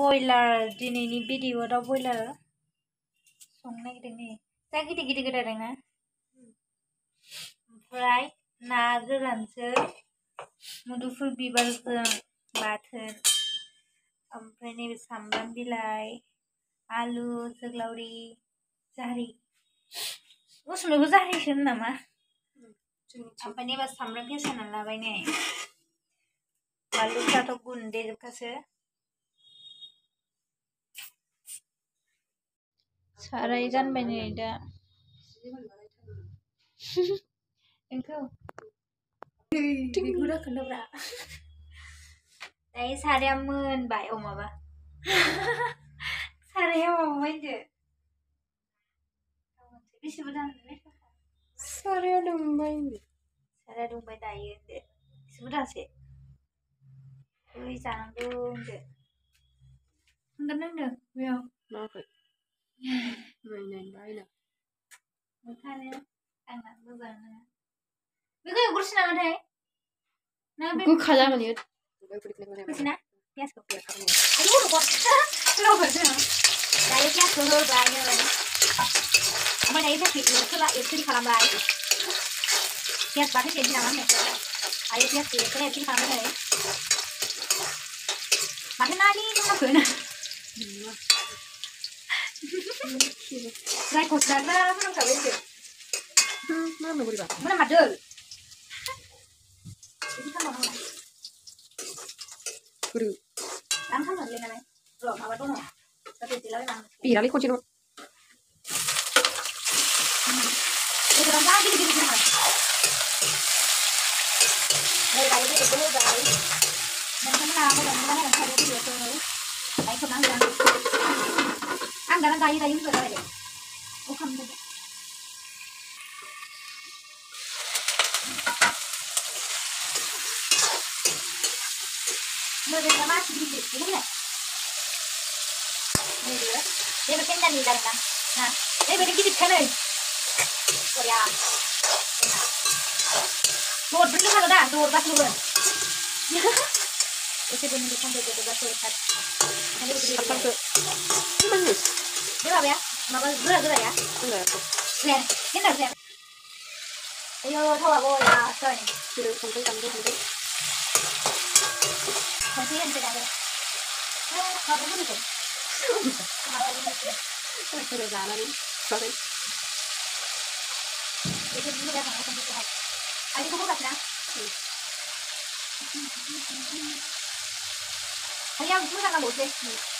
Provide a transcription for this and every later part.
बयलार दिनैनि भिडिअ'आव बयलार संनो नागिरदों नै जा गिदिर गिदिर गोदादों ना ओमफ्राय ना गोरानजों मुदुफुल बिबारजों बाथोन। ओमफ्राय नैबे सामब्राम बिलाइ आलु जोगोलावरि जारि। उसुमिखौ जारिसो होनो नामा ओमफ्राय नैबे सामब्राम पियाज हानानै लाबाय नै। बानलुफ्राथ' गुन्दैजोबखासो। साराय जानबाय नै दा नोंखौ बेखौ खोन्थाब्रा दायो साराया मोनबाय औ माबा साराया माबाबाय होनदो बेसे बुरजा साराया दुंबाय साराया दुंबाय दायो होनदो एसे बुरजासो ओइ जानांगौ होनदो होनगोन होनदो बेयाव माखै Very nice. Makanya, enak juga. Bukan ya. yang kurus nama dia. Eh. Kalah mana ya? Bukan kurus. Kurus? Yes, kau. Aduh, lupa. Lupa sih. Dah ikhlas dulu, bayar. Kamu dah ikhlas sih, itu lah itu di kalam bayar. Ikhlas banget sih, jangan ni, Ayo ikhlas itu lah itu di kalam bayar. Bagaimana ini? mana? Dai cos'è? Ma non capite? Ma non voleva. Ma ma dove? Guru. Đang thăm được lên này. Rồi mà bắt đầu. Tao tự lấy mà. Bị ra lấy con chị luôn. Để tao ra đi đi đi. Đây là cái cái cái cái. Mình không làm, mình không làm, mình không làm cái gì được đâu. Không đáng làm. जागोन जायो जायो होनबाय जाबाय अखा मोनबाय मोजां नामा बिदि बिदिनो बेबो पेन्डानि जागोन ना ना बेबायदि गिदिरखा नै बरिया दरब्रै लुखागो दा दरबासोबो एसेबो नों बेखौ दरबासो खालि Gula ya. enggak Nih, ini dah siap. Ayo, tahu apa ya? Sorry. sudah sampai sampai sampai Masih yang tidak ada. Eh, apa dulu tuh? Apa dulu tuh? sudah jalan nih sorry Itu dulu dah sama sama Tuhan. Ayo kamu kasih Ayo, kamu kan nggak boleh. Itu itu itu. Boleh kan? Hmm. Sudah mana? Itu pakai lagi. Ayo kan sama Tuhan. Dia mau kenapa? Lu kayo daw yung nagabay. 친이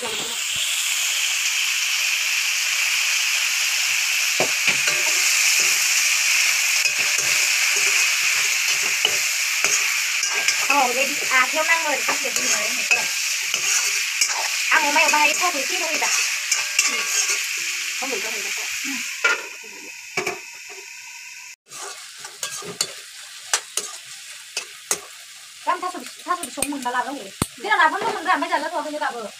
lên à theo năm người không được người này cơ ăn một mấy ba đi thôi thì kia thôi đặt không được cho mình đặt Kan ta sudah sudah sungguh dalam lagi. Tidak dapat lu menggam aja lah tuh aku juga ber.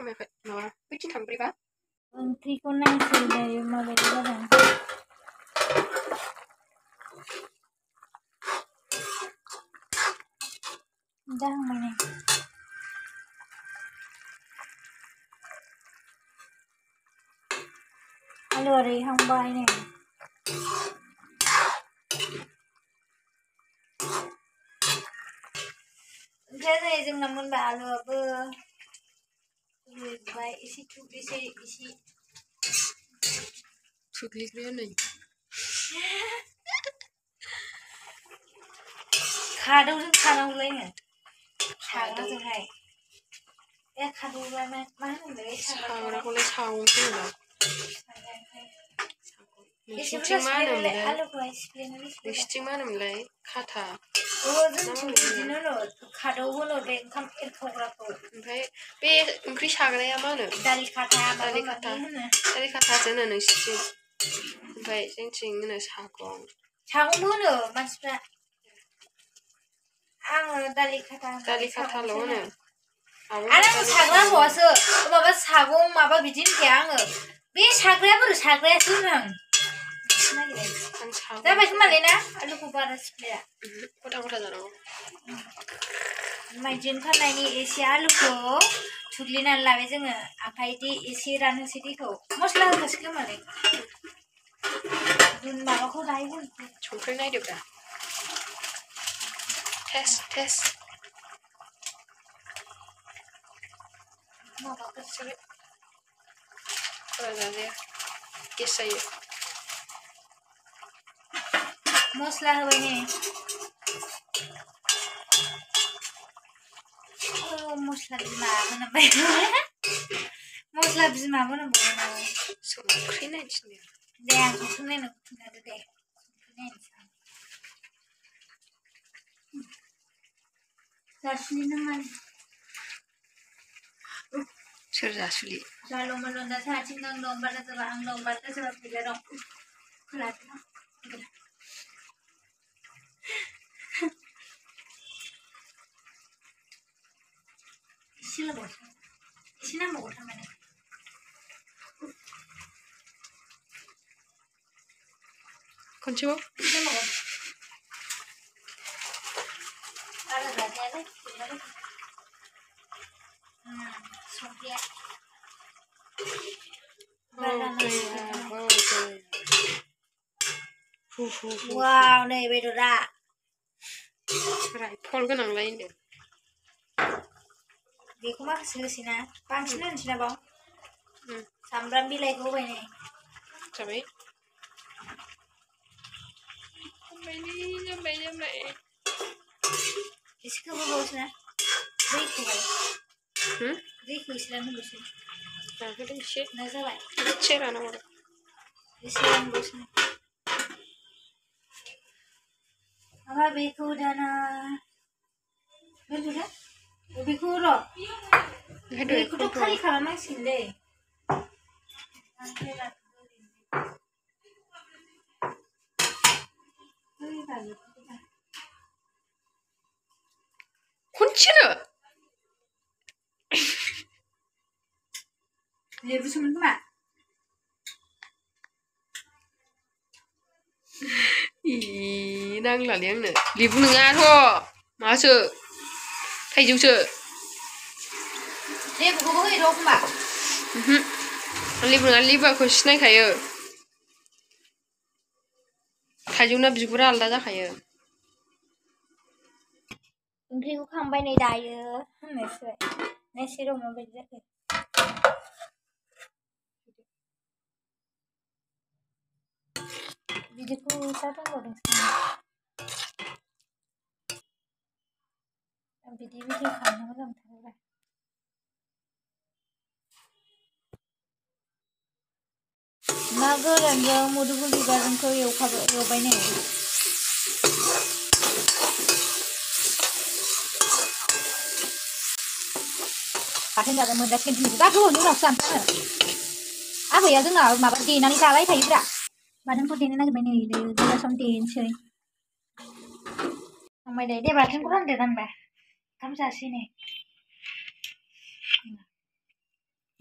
come fai? No, qui ci siamo prima? Un tricone sul dei modelli dentro. Dammi. Allora, i hambai này. Thế này dừng nằm bên bà lừa bơ. Vai isi chukli se isi. Chukli kriya nahi. Khá đâu dưng khá đâu lên à? Khá đâu dưng hay. Ê khá đâu lên mà mà không để khá đâu. Sao đâu lấy sao không biết đâu. À, Mình chỉ mang nằm lấy. Mình chỉ mang nằm lấy khá thà. जोंथिं बिदिनो होनो खादौ होनो बे ओंखाम एरखावग्राखौ ओमफ्राय बे ओंख्रि साग्राया मा होनो दालि खाथा माबा दालि माबि खाथा होनो दालि खाथासो होनो नोंसिनिथिं ओमफ्राय जोंथिं होनो सागं सागंबो होनो मानसिफ्रा आङो दालि खाथा होननानै दालि खाथाल' सागंसो होनो आरो आङो साग्रा हौवासो माबा सागं माबा बिदि होनखाया आङो बे साग्राया बोरै साग्रायासो होनो आं जाबाय खोमालै ना? आलुखौ बारा सिफ्लेया। गथा गथा जानांगौ। माइदिन फाननायनि एसे आलुखौ थुग्लिनानै लाबाय जोङो। ओमफ्राय दे एसे रानहोसै दैखौ। मस्ला होखासै खोमालै। दुन माबाखौ दाहाय होनोसै संख्रि नायदोब्रा। Test test. माबाखौ जाजाया गेस जायो। मसला है নে মশলা बिमा না মশলা বিমাবো না संख्रि नायनोसै दे आं संख्रि दे संख्रि नायनोसै आं। जासुलि? नाङा सोर जासुलि जा लम्बा लम्बा साहाथिं दं। लम्बा जाबा sila chưa? sina mo gota mane konchi bo sila mo Wow, này bây giờ ra. Rồi, phone cái nào lấy được. बेखौ माखासे होसै ना बांसिन होनोसै ना बाव सामब्राम बिलाइखौ होबाय नै जाबाय। जाबाय जाबाय एसे खोबहाबावसै ना दैखौहाय। दैखौ एसे रानहोबावसै जाहोदो एसे ना जाबाय? एसे रानांगौ एसे रानबावसै। माबा बेखौ दाना। दोनथ'दो बेखौ र' ओमफ्राय दहाय बेखौथ' खारि खालामनांसिगोन दै ओमफ्राय रा- ओइ बाबु, खनसेनो लेबुसोमोन खोमा इ नांलालै आंनो लेबु नङाथ' मासो थाइजौसो लेबुखौबो होयो र' खोमा ओमहो लेबु नङा लेबुआखौ सिनायखायो थाइजौना बिगुरा आलादा जाखायो ओंख्रिखौ खांबाय नै दायो होननोसै नायसै र' माबायदि जाखो बिदिखौ दा दोनबावदोंसो आं बिदि भिडिअ खालामनो मोजां मोनथारोब्रा ना गोरानजों मुदुफुल बिबारजोंखौ एवखाबाय एवबाय नै बाथोन जागोन मोनजासिगोन दिनै दा गोबावनि उनावसो जानोसै आबैया जोंना माबा देनानै जालायखायोब्रा बाथोनखौ देनो नागिरबाय नै दै सम देनोसै ओमफ्राय दे दे बाथोनखौ रानदो 감자 시네.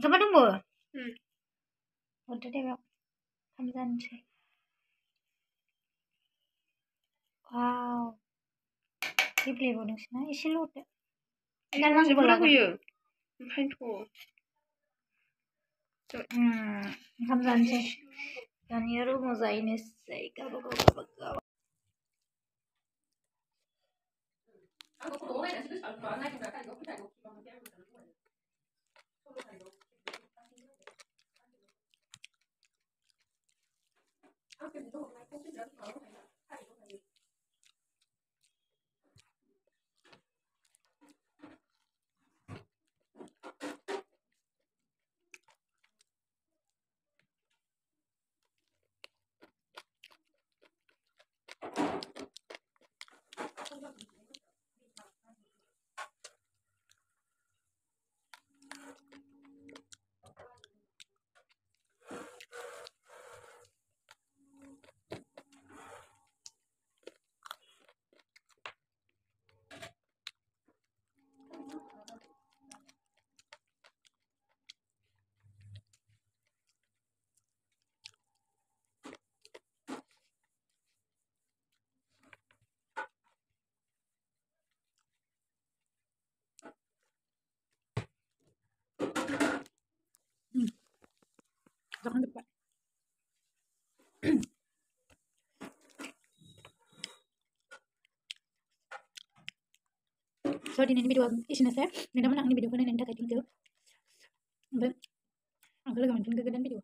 저번에 뭐야? 응. 어떻게 가? 감자인지. 와우. 이 플레이버는 시나? 이 실로 때. 날랑 뭐라고요? 파인토. 음, 감사합니다. 연이로 모자이네 세이 가보고 가보고 한국 동호회는 지금 잘 구하나 좀 약간 이거 그냥 이거 기만 깨는 거잖 아. 서로 다 이 거. 한국에 무조건 꼭지 내서 바로 tahun depan. so di nanti video isi nasi, ni mana ni video kena nanti cutting tu. Bet, aku lagi video.